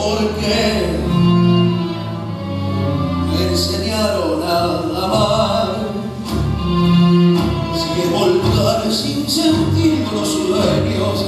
porque me enseñaron a amar. Si es sin sentir los sueños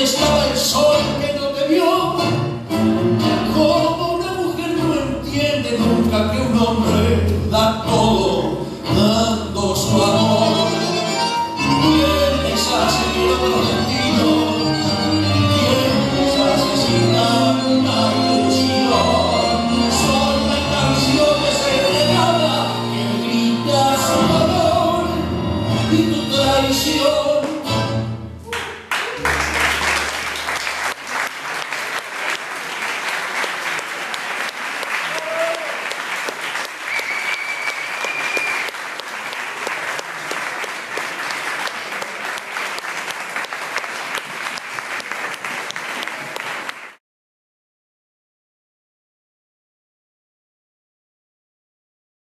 ¿Dónde estaba el sol que no te vio? Como una mujer no entiende nunca que un hombre da todo dando su amor. ¿Quién les hace que otro destino? ¿Quién les hace sin tanta ilusión? Son las canciones entregadas que grita su amor y tu traición.